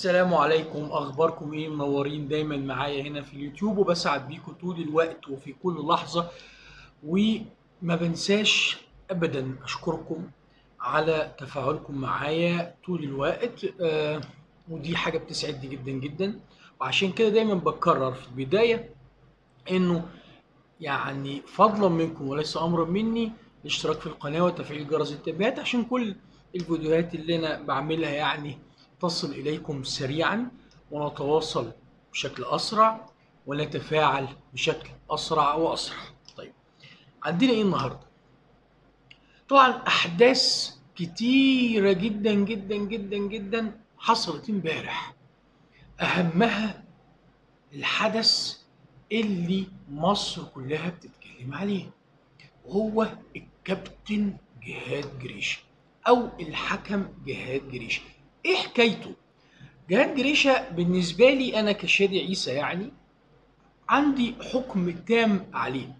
السلام عليكم. أخباركم إيه؟ منورين دايما معايا هنا في اليوتيوب وبسعد بيكم طول الوقت وفي كل لحظة. وما بنساش ابدا أشكركم على تفاعلكم معايا طول الوقت. آه ودي حاجة بتسعدني جدا جدا. وعشان كده دايما بكرر في البداية إنه يعني فضلا منكم وليس امرا مني الاشتراك في القناة وتفعيل جرس التنبيهات عشان كل الفيديوهات اللي أنا بعملها يعني تصل إليكم سريعا ونتواصل بشكل أسرع ونتفاعل بشكل أسرع وأسرع. طيب عندنا إيه النهارده؟ طبعا أحداث كتيرة جدا جدا جدا جدا حصلت امبارح. أهمها الحدث اللي مصر كلها بتتكلم عليه وهو الكابتن جهاد جريشه أو الحكم جهاد جريشه إيه حكايته جهاد جريشة بالنسبة لي أنا كشادي عيسى يعني عندي حكم تام عليه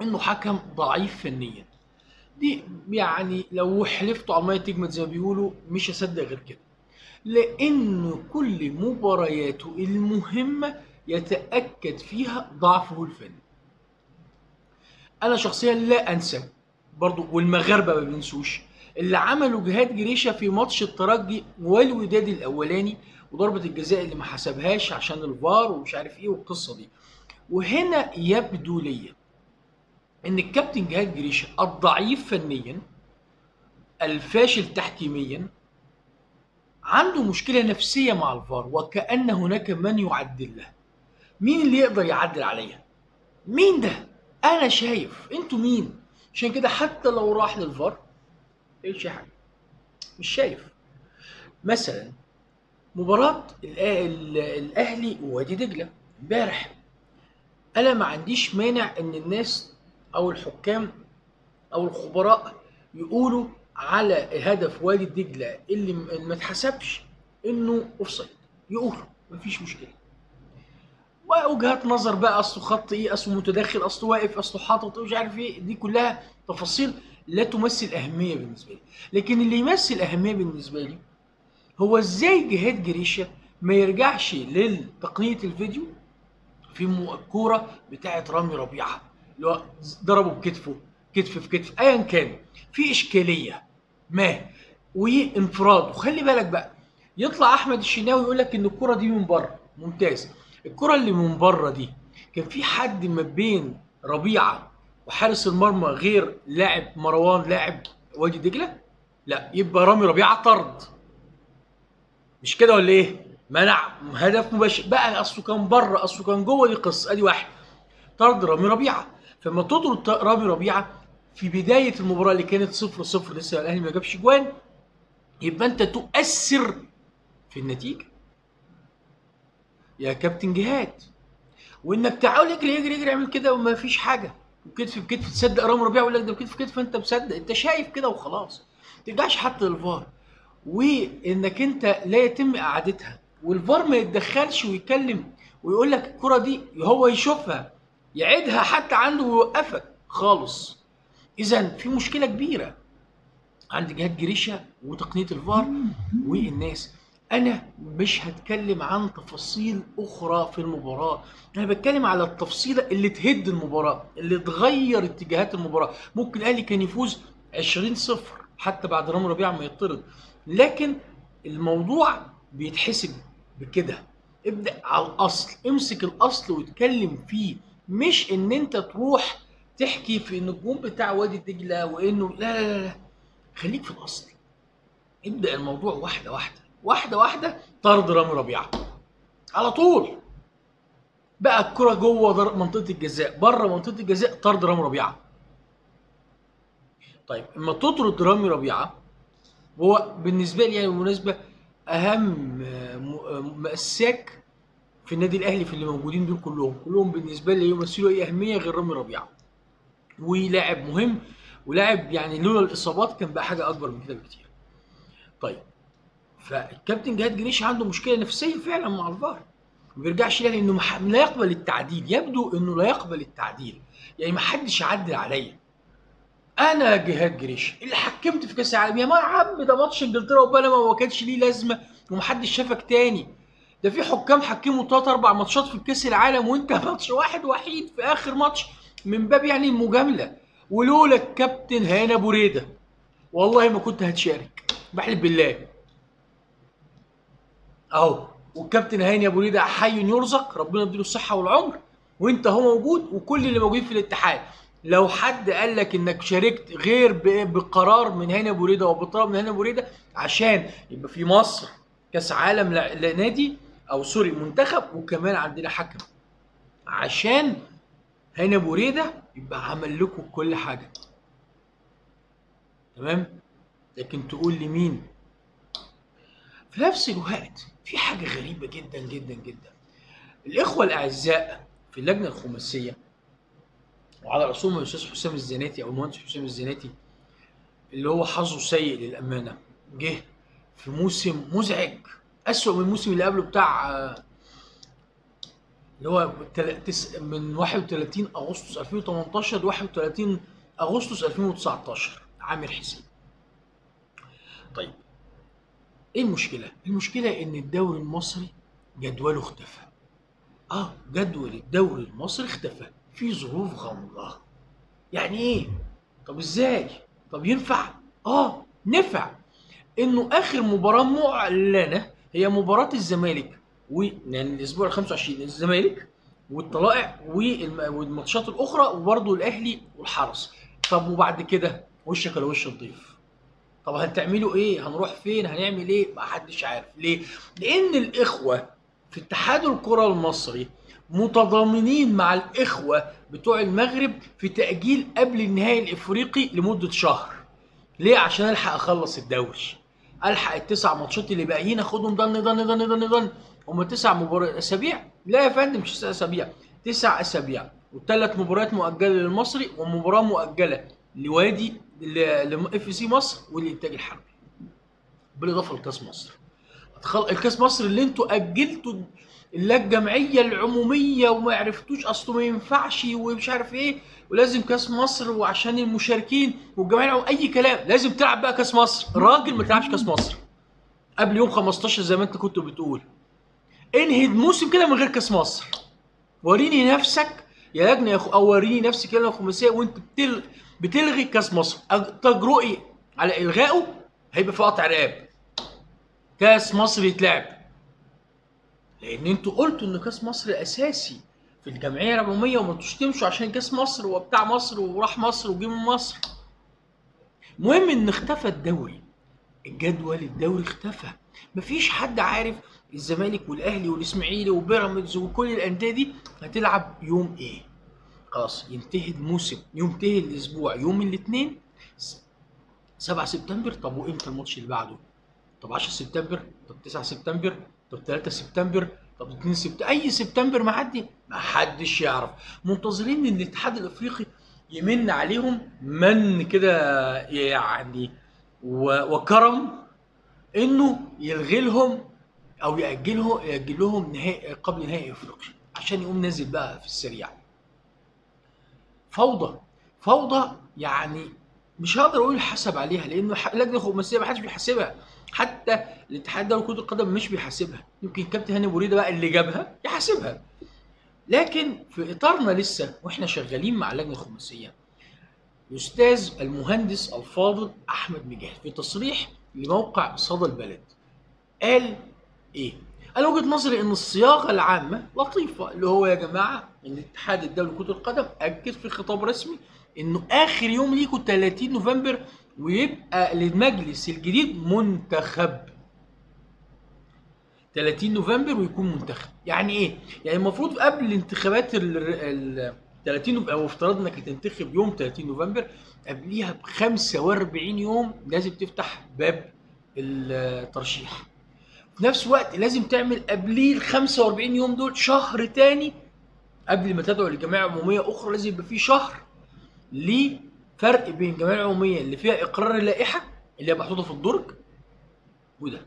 إنه حكم ضعيف فنيا. دي يعني لو حلفته على الميه تجمد زي ما بيقولوا مش هصدق غير كده. لأن كل مبارياته المهمة يتأكد فيها ضعفه الفني. أنا شخصيا لا انسى برضو والمغاربة ما بينسوش. اللي عمله جهاد جريشة في ماتش الترجي والوداد الأولاني وضربة الجزاء اللي ما حسبهاش عشان الفار ومش عارف إيه والقصة دي. وهنا يبدو لي إن الكابتن جهاد جريشة الضعيف فنيا الفاشل تحكيميا عنده مشكلة نفسية مع الفار وكأن هناك من يعدل له. مين اللي يقدر يعدل عليها مين ده؟ أنا شايف. أنتوا مين؟ عشان كده حتى لو راح للفار إيش حاجة. مش شايف. مثلا مباراة الأهلي ووادي دجلة امبارح. أنا ما عنديش مانع إن الناس أو الحكام أو الخبراء يقولوا على هدف وادي دجلة اللي ما اتحسبش إنه أوفسايد. يقولوا مفيش مشكلة. وجهات نظر بقى اصله خط إيه اصله متداخل اصله واقف اصله حاطط مش عارف إيه دي كلها تفاصيل. لا تمثل أهمية بالنسبة لي. لكن اللي يمثل أهمية بالنسبة لي هو إزاي جهاد جريشه ما يرجعش لتقنية الفيديو في الكوره بتاعه رامي ربيعة اللي هو ضربه بكتفه كتف في كتف ايا كان. في إشكالية ما وانفراد وخلي بالك بقى يطلع أحمد الشناوي يقول لك إن الكورة دي من بره. ممتاز. الكرة اللي من بره دي كان في حد ما بين ربيعة وحارس المرمى غير لاعب مروان لاعب وادي دجلة؟ لا يبقى رامي ربيعة طرد. مش كده ولا إيه؟ منع هدف مباشر. بقى أصله كان بره أصله كان جوه دي قصة. أدي واحد. طرد رامي ربيعة. فلما تطرد رامي ربيعة في بداية المباراة اللي كانت صفر صفر لسه الأهلي ما جابش جوان يبقى أنت تؤثر في النتيجة. يا كابتن جهاد وإنك تعال يجري يجري يجري اعمل كده وما فيش حاجة. وكتف بكتف تصدق رامي ربيعة يقول لك ده كتف بكتف فأنت مصدق. أنت شايف كده وخلاص. ما ترجعش حتى للفار وإنك أنت لا يتم إعادتها. والفار ما يتدخلش ويتكلم ويقول لك الكرة دي هو يشوفها يعيدها حتى عنده ويوقفك خالص. إذا في مشكلة كبيرة عند جهاد جريشة وتقنية الفار والناس. أنا مش هتكلم عن تفاصيل أخرى في المباراة. أنا بتكلم على التفصيلة اللي تهد المباراة اللي تغير اتجاهات المباراة. ممكن الأهلي كان يفوز 20 صفر حتى بعد رامي ربيعة ما يطرد. لكن الموضوع بيتحسب بكده. ابدأ على الأصل امسك الأصل واتكلم فيه. مش إن أنت تروح تحكي في الجون بتاع وادي دجله وانه لا لا, لا. خليك في الأصل. ابدأ الموضوع واحدة واحدة. واحدة واحدة طرد رامي ربيعة. على طول. بقى الكرة جوه منطقة الجزاء. بره منطقة الجزاء طرد رامي ربيعة. طيب اما تطرد رامي ربيعة هو بالنسبة لي يعني بالمناسبة أهم مأساك في النادي الأهلي في اللي موجودين دول كلهم. كلهم بالنسبة لي يمثلوا أي أهمية غير رامي ربيعة. ولاعب مهم ولاعب يعني لولا الإصابات كان بقى حاجة أكبر من كده بكتير. طيب فالكابتن جهاد جريش عنده مشكلة نفسية فعلا مع الفار. ما بيرجعش لها لأنه مح... لا يقبل التعديل. يبدو إنه لا يقبل التعديل. يعني ما حدش يعدل عليا. أنا جهاد جريش اللي حكمت في كأس العالم. يا ما عم ده ماتش إنجلترا وبنما وما كانش ليه لازمة ومحدش شافك تاني. ده في حكام حكموا ثلاث أربع ماتشات في كأس العالم وأنت ماتش واحد وحيد في آخر ماتش من باب يعني المجاملة. ولولا الكابتن هاني ابو ريده والله ما كنت هتشارك. بحلف بالله. أهو والكابتن هاني أبو ريدة حي يرزق ربنا يديله الصحة والعمر وأنت هو موجود وكل اللي موجودين في الاتحاد. لو حد قال لك إنك شاركت غير بقرار من هاني أبو ريدة وبطلب من هاني أبو ريدة عشان يبقى في مصر كأس عالم لنادي أو سوري منتخب وكمان عندنا حكم. عشان هاني أبو ريدة يبقى عمل لكم كل حاجة. تمام؟ لكن تقول لي مين؟ في نفس الوقت في حاجة غريبة جدا جدا جدا. الإخوة الأعزاء في اللجنة الخماسية وعلى رأسهم الأستاذ حسام الزناتي أو المهندس حسام الزناتي اللي هو حظه سيء للأمانة جه في موسم مزعج أسوأ من الموسم اللي قبله بتاع اللي هو من 31 أغسطس 2018 ل 31 أغسطس 2019 عامر حسين. طيب إيه المشكلة؟ المشكلة إن الدوري المصري جدوله اختفى. آه جدول الدوري المصري اختفى. في ظروف غامضة. يعني إيه؟ طب إزاي؟ طب ينفع؟ آه نفع. إنه آخر مباراة معلنة هي مباراة الزمالك و يعني الأسبوع ال 25 الزمالك والطلائع والم- والماتشات الأخرى وبرضه الأهلي والحرس. طب وبعد كده؟ وشك على وش الضيف؟ طب هتعملوا إيه؟ هنروح فين؟ هنعمل إيه؟ ما حدش عارف. ليه؟ لأن الإخوة في اتحاد الكرة المصري متضامنين مع الإخوة بتوع المغرب في تأجيل قبل النهائي الإفريقي لمدة شهر. ليه؟ عشان ألحق أخلص الدوري. ألحق التسع ماتشات اللي باقيين أخدهم ضن ضن ضن ضن ضن هم تسع مباريات أسابيع؟ لا يا فندم مش تسع أسابيع. تسع أسابيع. وثلاث مباريات مؤجلة للمصري ومباراة مؤجلة لوادي FC مصر والإنتاج الحربي. بالإضافة لكأس مصر. الكاس مصر اللي أنتوا أجلتوا اللي الجمعية العمومية وما عرفتوش أصله ما ينفعش ومش عارف إيه ولازم كأس مصر وعشان المشاركين والجمعيه أي كلام لازم تلعب بقى كأس مصر. راجل ما تلعبش كأس مصر. قبل يوم 15 زي ما انت كنت بتقول. انهي الموسم كده من غير كأس مصر. وريني نفسك يا لجنة يا اخو أو وريني نفسك كده خماسيه وانت بتلغي بتلغي كاس مصر. تجرؤي على إلغائه هيبقى في قطع رقاب كاس مصر يتلعب. لأن أنتوا قلتوا إن كاس مصر أساسي في الجمعية العموميه وما تمشوا عشان كاس مصر وبتاع مصر وراح مصر وجه من مصر. المهم إن اختفى الدوري. الجدول الدوري اختفى. مفيش حد عارف الزمالك والأهلي والإسماعيلي وبيراميدز وكل الأندية دي هتلعب يوم إيه. خلاص ينتهي الموسم ينتهي الأسبوع يوم الاثنين 7 سبتمبر. طب وإمتى الماتش اللي بعده؟ طب 10 سبتمبر طب 9 سبتمبر طب 3 سبتمبر طب 2 سبتمبر أي سبتمبر معدي ما حدش يعرف. منتظرين إن الاتحاد الأفريقي يمن عليهم من كده يعني وكرم إنه يلغي لهم أو يأجلهم ياجل لهم نهائي قبل نهائي أفريقيا عشان يقوم نازل بقى في السريع. فوضى فوضى يعني مش هقدر أقول حسب عليها لأنه اللجنه الخماسيه ما حدش بيحاسبها. حتى الاتحاد الدولي لكرة القدم مش بيحاسبها. يمكن كابتن هاني بوريدة بقى اللي جابها يحاسبها. لكن في إطارنا لسه وإحنا شغالين مع اللجنه الخماسيه الأستاذ المهندس الفاضل أحمد مجاهد في تصريح لموقع صدى البلد. قال إيه؟ أنا وجهة نظري إن الصياغة العامة لطيفة اللي هو يا جماعة الاتحاد الدولي لكرة القدم أكد في خطاب رسمي إنه آخر يوم ليكوا 30 نوفمبر ويبقى للمجلس الجديد منتخب. 30 نوفمبر ويكون منتخب. يعني إيه؟ يعني المفروض قبل الانتخابات ال ال 30 نوفمبر أو افترضنا إنك تنتخب يوم 30 نوفمبر قبليها ب 45 يوم لازم تفتح باب الترشيح. في نفس الوقت لازم تعمل قبليه ال 45 يوم دول شهر تاني قبل ما تدعو لجمعيه عمومية أخرى لازم يبقى في شهر لفرق بين الجمعيه العموميه اللي فيها إقرار اللائحة اللي هي محطوطة في الدرج وده.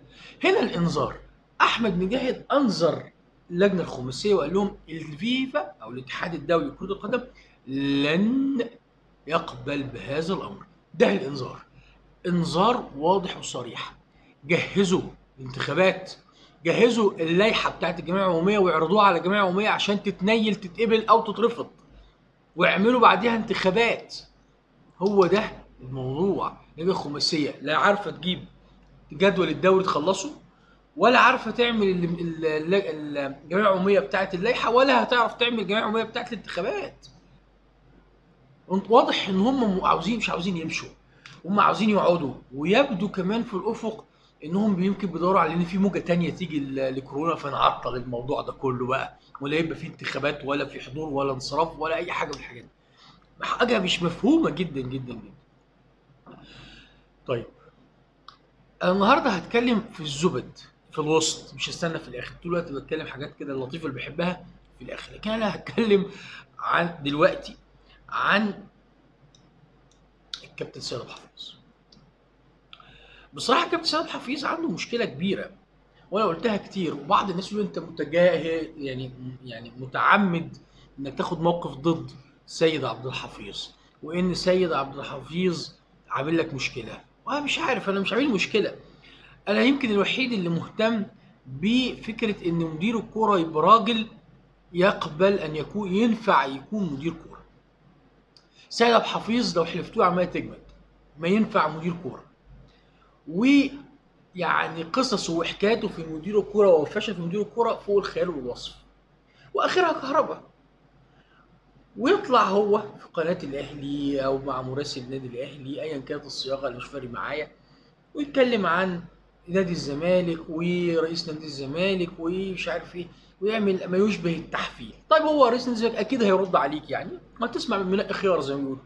هنا الإنذار. أحمد مجاهد أنذر اللجنة الخماسية وقال لهم الفيفا أو الاتحاد الدولي لكرة القدم لن يقبل بهذا الأمر. ده الإنذار. إنذار واضح وصريح. جهزوا الانتخابات جهزوا اللائحة بتاعت الجمعيه العمومية واعرضوها على الجمعيه العمومية عشان تتنيل تتقبل أو تترفض. واعملوا بعديها انتخابات. هو ده الموضوع نجا خماسية. لا عارفة تجيب جدول الدوري تخلصه ولا عارفة تعمل ال- ال- ال- الجمعيه العمومية بتاعت اللائحة ولا هتعرف تعمل الجمعيه العمومية بتاعت الانتخابات. انت واضح إن هم عاوزين مش عاوزين يمشوا. هم عاوزين يقعدوا. ويبدو كمان في الأفق إنهم يمكن بيدوروا على إن في موجة تانية تيجي لكورونا فنعطل الموضوع ده كله بقى. ولا يبقى في انتخابات ولا في حضور ولا انصراف ولا أي حاجة من الحاجات دي. حاجة مش مفهومة جدا جدا جدا. طيب. أنا النهارده هتكلم في الزبد في الوسط. مش هستنى في الآخر. طول الوقت بتكلم حاجات كده لطيفة اللي بحبها في الآخر. لكن أنا هتكلم عن دلوقتي عن الكابتن سيد حفيظ. بصراحة الكابتن سيد حفيظ عنده مشكلة كبيرة وأنا قلتها كتير وبعض الناس يقولوا أنت متجاهل يعني يعني متعمد إنك تاخد موقف ضد سيد عبد الحفيظ وإن سيد عبد الحفيظ عامل لك مشكلة. وأنا مش عارف أنا مش عامل مشكلة. أنا يمكن الوحيد اللي مهتم بفكرة إن مدير الكورة يبقى راجل يقبل أن يكون ينفع يكون مدير كورة. سيد عبد الحفيظ لو حلفتوه عمال تجمد ما ينفع مدير كورة. ويعني قصصه وحكاياته في مدير الكورة وفشل في مدير الكورة فوق الخيال والوصف. وأخرها كهرباء ويطلع هو في قناة الأهلي أو مع مراسل النادي الأهلي ايا كانت الصياغة اللي مش فارق معايا ويتكلم عن نادي الزمالك ورئيس نادي الزمالك ومش عارف إيه ويعمل ما يشبه التحفيل. طيب هو رئيس نادي الزمالك أكيد هيرد عليك يعني ما تسمع من خيار زي ما بيقولوا.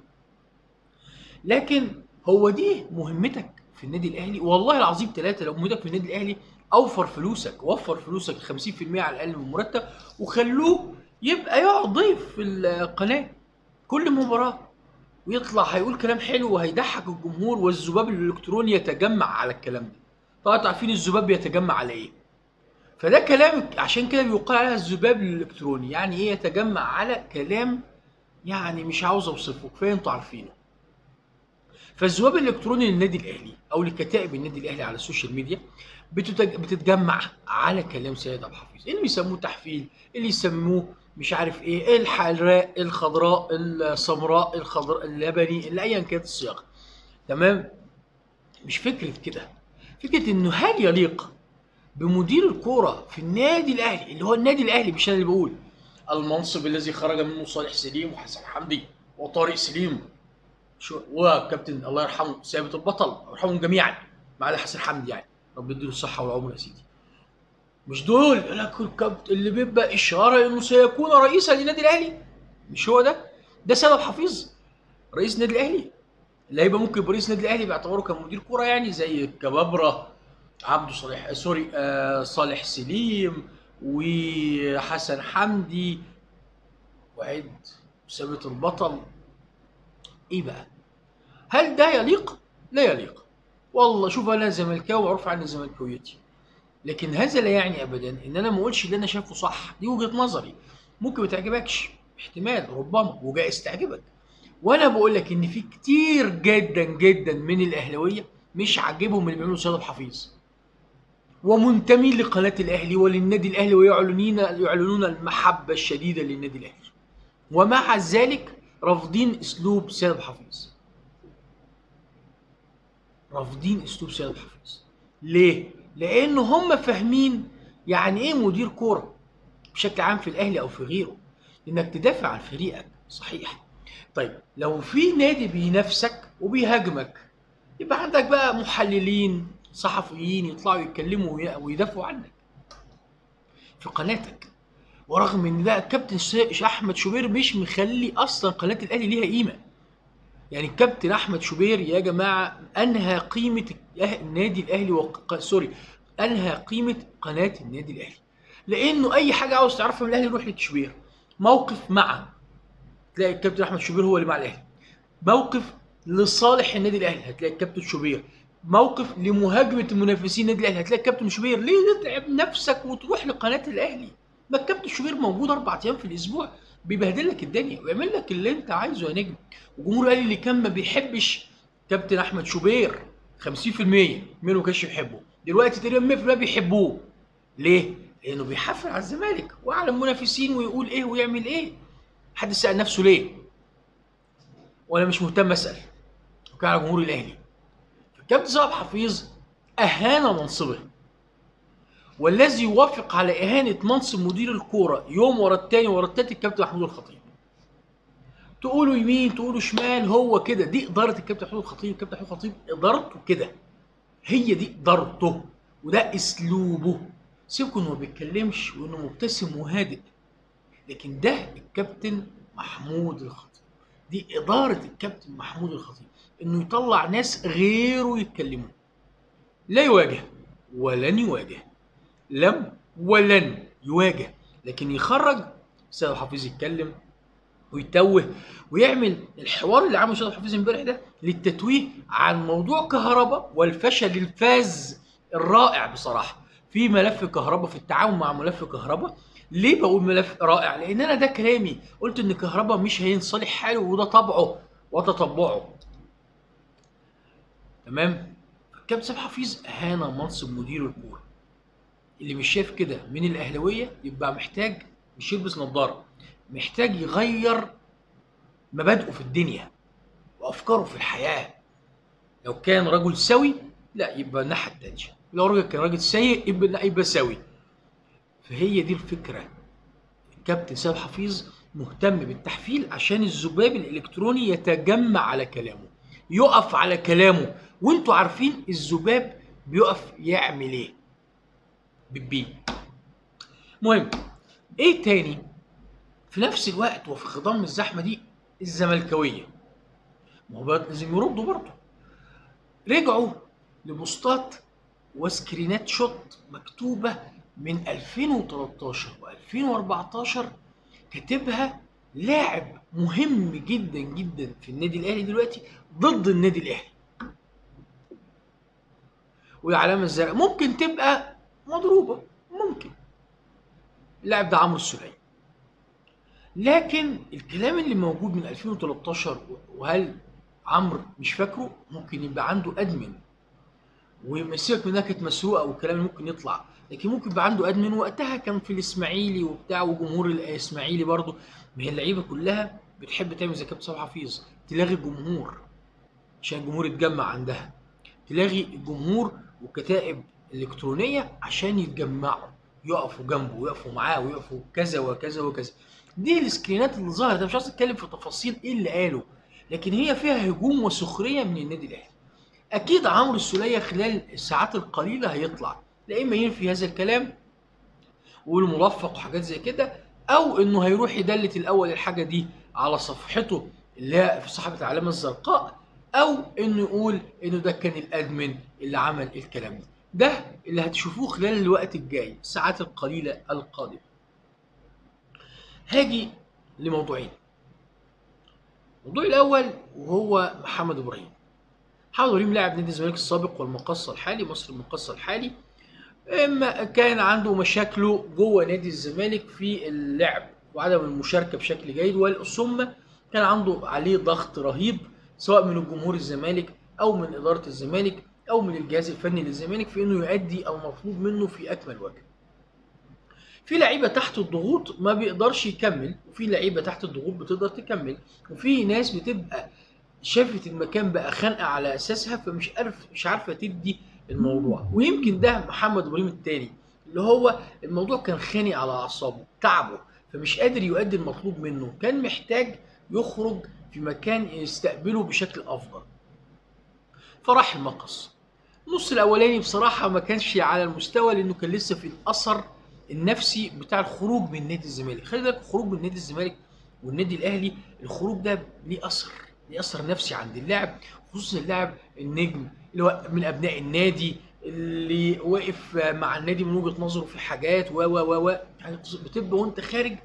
لكن هو دي مهمتك. في النادي الأهلي. والله العظيم ثلاثة لو مهمتك في النادي الأهلي أوفر فلوسك وفر فلوسك 50% على الأقل من المرتب وخلوه يبقى يقعد ضيف في القناة كل مباراة. ويطلع هيقول كلام حلو وهيضحك الجمهور والذباب الإلكتروني يتجمع على الكلام ده. طبعا أنتوا عارفين الذباب بيتجمع على إيه. فده كلام عشان كده بيقال عليها الذباب الإلكتروني. يعني إيه يتجمع على كلام يعني مش عاوز أوصفه. كفاية أنتوا عارفينه. فالذباب الإلكتروني للنادي الأهلي أو لكتائب النادي الأهلي على السوشيال ميديا بتتج... بتتجمع على كلام سيد عبد الحفيظ. اللي بيسموه تحفيل؟ اللي يسموه مش عارف إيه؟ الحمراء الخضراء السمراء الخضراء اللبني اللي ايا كانت الصياغة. تمام؟ مش فكرة كده. فكرة إنه هل يليق بمدير الكورة في النادي الأهلي اللي هو النادي الأهلي مش أنا اللي بقول المنصب الذي خرج منه صالح سليم وحسن حمدي وطارق سليم شو وكابتن الله يرحمه ثابت البطل يرحمهم جميعا ما عدا حسن حمدي يعني. ربنا يديله الصحة والعمر يا سيدي. مش دول؟ يقول لك الكابتن اللي بيبقى إشارة إنه سيكون رئيسا للنادي الأهلي. مش هو ده؟ ده سبب حفيظ رئيس النادي الأهلي. اللي هيبقى ممكن يبقى رئيس النادي الأهلي باعتباره كمدير كورة يعني زي كبابرة عبده صالح سوري آه صالح سليم وحسن حمدي وعد ثابت البطل. إيه بقى؟ هل ده يليق؟ لا يليق. والله شوف أنا زملكاوي معروف عني زملكاويتي. لكن هذا لا يعني ابدا إن أنا ما أقولش اللي أنا شايفه صح. دي وجهة نظري. ممكن ما تعجبكش. احتمال ربما وجائز تعجبك. وأنا بقول لك إن في كتير جدا جدا من الأهلاوية مش عاجبهم اللي بيعملوا سيد حفيظ ومنتمين لقناة الأهلي وللنادي الاهلي ويعلنون يعلنون المحبة الشديدة للنادي الأهلي. ومع ذلك رافضين أسلوب سيد حفيظ. رافضين أسلوب سيد حفيظ. ليه؟ لأن هم فاهمين يعني إيه مدير كورة بشكل عام في الأهلي أو في غيره. إنك تدافع عن فريقك صحيح. طيب لو في نادي بينافسك وبيهاجمك يبقى عندك بقى محللين صحفيين يطلعوا يتكلموا ويدافعوا عنك في قناتك. ورغم إن ده كابتن أحمد شوبير مش مخلي أصلا قناة الأهلي ليها قيمة. يعني الكابتن أحمد شوبير يا جماعة أنهى قيمة النادي الأهلي وق... سوري أنهى قيمة قناة النادي الأهلي. لأنه أي حاجة عاوز تعرفها من الأهلي روح للشوبير موقف مع تلاقي الكابتن أحمد شوبير هو اللي مع الأهلي. موقف لصالح النادي الأهلي هتلاقي الكابتن شوبير. موقف لمهاجمة المنافسين النادي الأهلي هتلاقي الكابتن شوبير. ليه تتعب نفسك وتروح لقناة الأهلي؟ ما الكابتن شوبير موجود أربع أيام في الأسبوع بيبهدل لك الدنيا ويعمل لك اللي أنت عايزه يا نجم. وجمهور الأهلي اللي كان ما بيحبش كابتن أحمد شوبير 50% منه كانش يحبه. دلوقتي تقريبا 100% بيحبوه. ليه؟ لأنه بيحفل على الزمالك وعلى المنافسين ويقول إيه ويعمل إيه. حد سأل نفسه ليه؟ وأنا مش مهتم أسأل. وكان على جمهور الأهلي. فالكابتن صلاح حفيظ أهان منصبه. والذي يوافق على إهانة منصب مدير الكورة يوم ورا التاني ورا التالت الكابتن محمود الخطيب. تقولوا يمين تقولوا شمال هو كده. دي إدارة الكابتن محمود الخطيب. الكابتن محمود الخطيب إدارته كده. هي دي إدارته. وده أسلوبه. سيبكم انه ما بيتكلمش وإنه مبتسم وهادئ. لكن ده الكابتن محمود الخطيب. دي إدارة الكابتن محمود الخطيب. إنه يطلع ناس غيره يتكلموا. لا يواجه ولن يواجه. لم ولن يواجه لكن يخرج أستاذ حفيظ يتكلم ويتوه ويعمل الحوار اللي عمله أستاذ حفيظ امبارح ده للتتويه عن موضوع كهرباء والفشل الفاز الرائع بصراحة في ملف كهرباء في التعاون مع ملف كهرباء ليه بقول ملف رائع؟ لأن أنا ده كلامي قلت إن كهرباء مش هينصلح حاله وده طبعه وتطبعه. تمام؟ كابتن حفيظ اهان منصب مدير الكورة. اللي مش شايف كده من الأهلاوية يبقى محتاج مش يلبس نظارة محتاج يغير مبادئه في الدنيا وأفكاره في الحياة. لو كان رجل سوي لا يبقى الناحيه التانيه لو راجل كان راجل سيء يبقى يبقى سوي. فهي دي الفكرة. الكابتن سيد حفيظ مهتم بالتحفيل عشان الذباب الإلكتروني يتجمع على كلامه يقف على كلامه. وانتوا عارفين الذباب بيقف يعمل إيه؟ بالبي مهم. إيه تاني؟ في نفس الوقت وفي خضم الزحمة دي الزملكاوية. ما هو لازم يردوا برضه. رجعوا لبوستات وسكرينات شوت مكتوبة من 2013 و2014 كاتبها لاعب مهم جدا جدا في النادي الأهلي دلوقتي ضد النادي الأهلي. والعلامه الزرقاء ممكن تبقى مضروبة ممكن. اللاعب ده عمرو السليم. لكن الكلام اللي موجود من 2013 وهل عمرو مش فاكره؟ ممكن يبقى عنده أدمن. وسيبك منها كانت مسروقة والكلام اللي ممكن يطلع لكن ممكن يبقى عنده أدمن وقتها كان في الإسماعيلي وبتاع وجمهور الإسماعيلي برضه. ما هي اللعيبة كلها بتحب تعمل زي كابتن صلاح حفيظ. تلاغي الجمهور عشان الجمهور يتجمع عندها. تلاغي الجمهور وكتائب إلكترونية عشان يتجمعوا. يقفوا جنبه ويقفوا معاه ويقفوا كذا وكذا وكذا. دي السكرينات اللي ظهرت. مش عايز أتكلم في تفاصيل إيه اللي قاله لكن هي فيها هجوم وسخرية من النادي الأهلي. أكيد عمرو السولية خلال الساعات القليلة هيطلع لا إما ينفي هذا الكلام والملفق وحاجات زي كده أو إنه هيروح يدلت الأول الحاجة دي على صفحته اللي هي في صحيفه العلامه الزرقاء أو إنه يقول إنه ده كان الأدمن اللي عمل الكلام ده. ده اللي هتشوفوه خلال الوقت الجاي الساعات القليلة القادمة. هاجي لموضوعين. الموضوع الأول وهو محمد إبراهيم. محمد إبراهيم لاعب نادي الزمالك السابق والمقصه الحالي مصر المقصه الحالي. إما كان عنده مشاكله جوه نادي الزمالك في اللعب وعدم المشاركة بشكل جيد ثم كان عنده عليه ضغط رهيب سواء من الجمهور الزمالك أو من إدارة الزمالك. أو من الجهاز الفني للزمالك في إنه يؤدي المطلوب منه في أكمل وجه. في لعيبة تحت الضغوط ما بيقدرش يكمل وفي لعيبة تحت الضغوط بتقدر تكمل وفي ناس بتبقى شافت المكان بقى خانقة على أساسها فمش عارف مش عارفة تدي الموضوع. ويمكن ده محمد إبراهيم التاني اللي هو الموضوع كان خانق على أعصابه تعبه فمش قادر يؤدي المطلوب منه. كان محتاج يخرج في مكان يستقبله بشكل أفضل. فراح المقص. النص الأولاني بصراحة ما كانش على المستوى لأنه كان لسه في الأثر النفسي بتاع الخروج من نادي الزمالك. خلي بالك الخروج من نادي الزمالك والنادي الأهلي الخروج ده ليه أثر ليه أثر نفسي عند اللاعب خصوصا اللاعب النجم اللي هو من أبناء النادي اللي واقف مع النادي من وجهة نظره في حاجات و و و يعني بتبقى وأنت خارج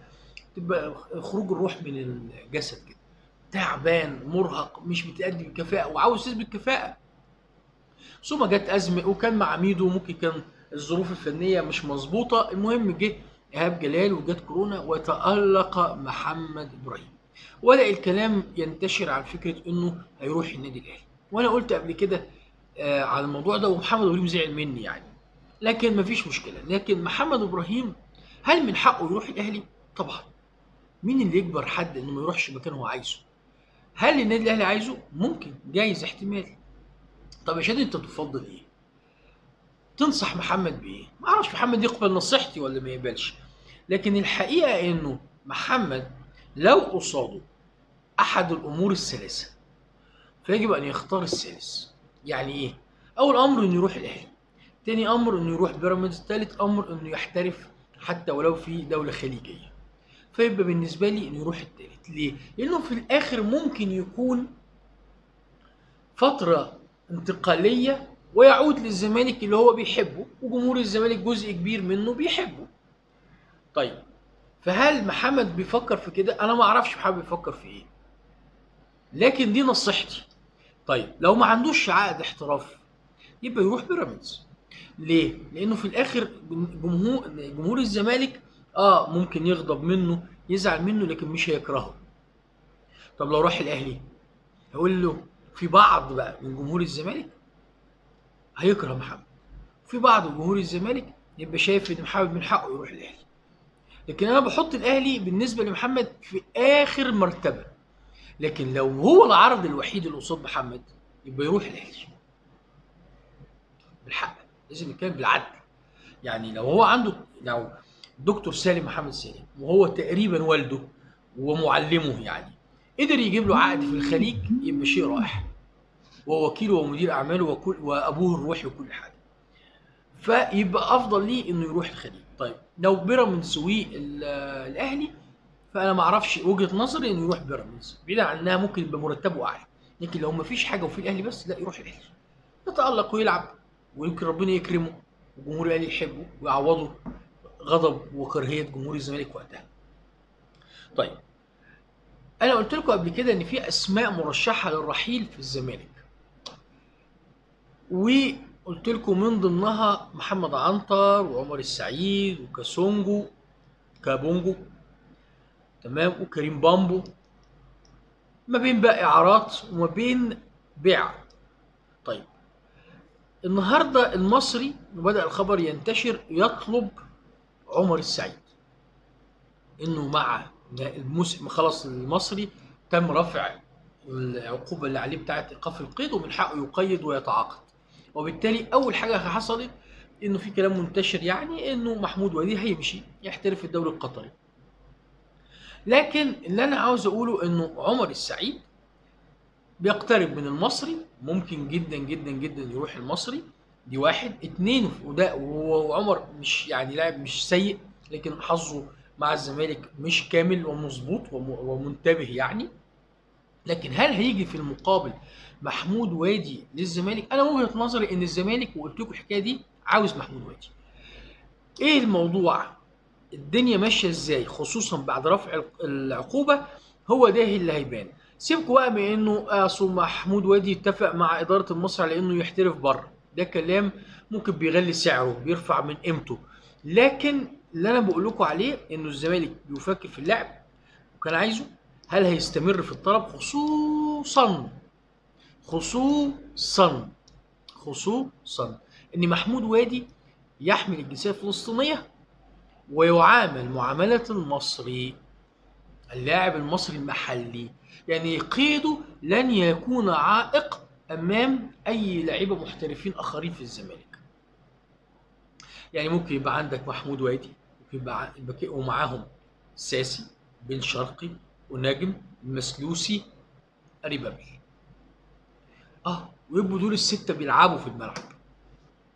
تبقى خروج الروح من الجسد كده. تعبان مرهق مش بتأدي بكفاءه وعاوز تثبت كفاءة. ثم جت أزمة وكان مع ميدو ممكن كان الظروف الفنية مش مظبوطة. المهم جه إيهاب جلال وجت كورونا وتألق محمد إبراهيم. وبدا الكلام ينتشر عن فكرة إنه هيروح النادي الأهلي. وأنا قلت قبل كده آه على الموضوع ده ومحمد إبراهيم زعل مني يعني. لكن مفيش مشكلة. لكن محمد إبراهيم هل من حقه يروح الأهلي؟ طبعا. مين اللي يجبر حد إنه ما يروحش مكان هو عايزه؟ هل النادي الأهلي عايزه؟ ممكن. جايز احتمال. طب يا شادي انت تفضل إيه؟ تنصح محمد بإيه؟ ما أعرفش محمد يقبل نصيحتي ولا ما يقبلش. لكن الحقيقة انه محمد لو قصاده أحد الأمور الثلاثه فيجب أن يختار الثالث يعني إيه؟ أول أمر إنه يروح الأهلي تاني أمر إنه يروح بيراميدز تالت أمر إنه يحترف حتى ولو في دولة خليجية. فيبقى بالنسبة لي إنه يروح التالت. ليه؟ لأنه في الآخر ممكن يكون فترة انتقالية ويعود للزمالك اللي هو بيحبه وجمهور الزمالك جزء كبير منه بيحبه. طيب فهل محمد بيفكر في كده؟ أنا ما أعرفش محمد بيفكر في إيه. لكن دي نصيحتي. طيب لو ما عندوش عقد احتراف يبقى يروح بيراميدز. ليه؟ لأنه في الآخر جمهور جمهور الزمالك آه ممكن يغضب منه يزعل منه لكن مش هيكرهه. طب لو راح الأهلي؟ هقول له في بعض بقى من جمهور الزمالك هيكره محمد. في بعض جمهور الزمالك يبقى شايف إن محمد من حقه يروح الأهلي. لكن أنا بحط الأهلي بالنسبة لمحمد في آخر مرتبة. لكن لو هو العرض الوحيد اللي قصاد محمد يبقى يروح الأهلي. بالحق. لازم نتكلم بالعدل. يعني لو هو عنده لو دكتور سالم محمد سالم وهو تقريبا والده ومعلمه يعني قدر يجيب له عقد في الخليج يبقى شيء رائع. ووكيله ومدير اعماله وكل وأبوه الروحي وكل حاجة. فيبقى أفضل ليه إنه يروح الخليج. طيب لو بيراميدز والاهلي فأنا ما أعرفش وجهة نظري إنه يروح بيراميدز. بعيدا عن إنها ممكن يبقى مرتبه أعلى. لكن لو ما فيش حاجة وفي الأهلي بس لا يروح الأهلي. يتألق ويلعب ويمكن ربنا يكرمه وجمهور الأهلي يحبه ويعوضه غضب وكراهية جمهور الزمالك وقتها. طيب أنا قلت لكم قبل كده إن في أسماء مرشحة للرحيل في الزمالك. وقلت لكم من ضمنها محمد عنتر وعمر السعيد وكاسونجو كابونجو تمام وكريم بامبو ما بين بقى اعارات وما بين بيع طيب النهارده المصري وبدأ الخبر ينتشر يطلب عمر السعيد إنه مع الموسم خلاص المصري تم رفع العقوبة اللي عليه بتاعة إيقاف القيد ومن حقه يقيد ويتعاقد. وبالتالي أول حاجة حصلت إنه في كلام منتشر يعني إنه محمود وليد هيمشي يحترف في الدوري القطري. لكن اللي أنا عاوز أقوله إنه عمر السعيد بيقترب من المصري ممكن جدا جدا جدا يروح المصري. دي واحد. اتنين وده وعمر مش يعني لاعب مش سيء لكن حظه مع الزمالك مش كامل ومظبوط ومنتبه يعني. لكن هل هيجي في المقابل محمود وادي للزمالك؟ أنا وجهة نظري إن الزمالك وقلت لكم الحكاية دي عاوز محمود وادي. إيه الموضوع؟ الدنيا ماشية إزاي؟ خصوصا بعد رفع العقوبة هو ده اللي هيبان. سيبكوا بقى من إنه أصل محمود وادي اتفق مع إدارة المصري على انه يحترف بره. ده كلام ممكن بيغلي سعره بيرفع من قيمته. لكن اللي أنا بقول لكم عليه إنه الزمالك بيفكر في اللعب وكان عايزه هل هيستمر في الطلب؟ خصوصا خصوصا خصوصا إن محمود وادي يحمل الجنسية الفلسطينية ويعامل معاملة المصري اللاعب المصري المحلي. يعني قيده لن يكون عائق أمام أي لعيبة محترفين آخرين في الزمالك. يعني ممكن يبقى عندك محمود وادي يبقى ومعاهم ساسي بن شرقي ونجم المسلوسي irreplaceable آه ويبقوا دول الستة بيلعبوا في الملعب.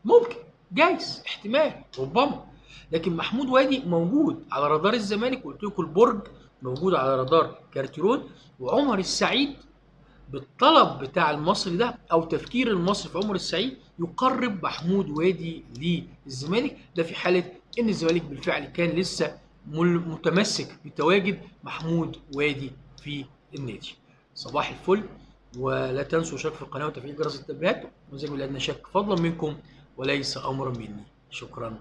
ممكن جايز احتمال ربما. لكن محمود وادي موجود على رادار الزمالك وقلت لكم البرج موجود على رادار كارتيرون وعمر السعيد بالطلب بتاع المصري ده أو تفكير المصري في عمر السعيد يقرب محمود وادي للزمالك. ده في حالة إن الزمالك بالفعل كان لسه متمسك بتواجد محمود وادي في النادي. صباح الفل ولا تنسوا الاشتراك في القناة وتفعيل جرس التنبيهات. وزي ما شك فضلا منكم وليس امرا مني. شكرا.